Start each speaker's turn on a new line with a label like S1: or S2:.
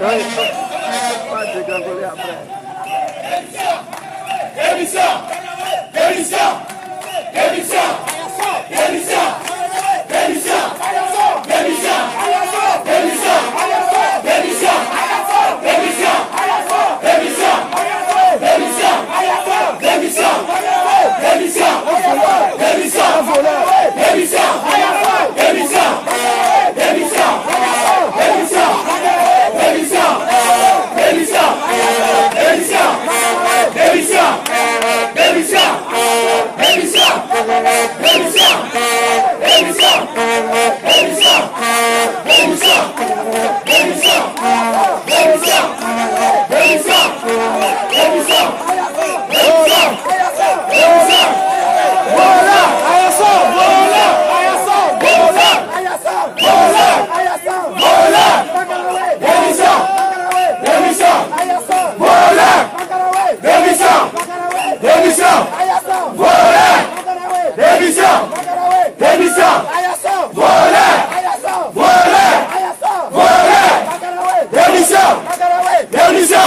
S1: Oui, pas de grangoler après.
S2: Démission. Volé Démission. Démission. Volé Volé Volé Démission. Démission.